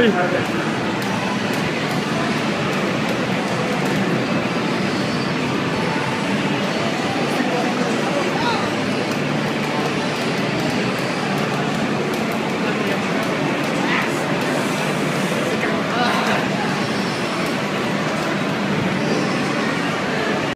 করি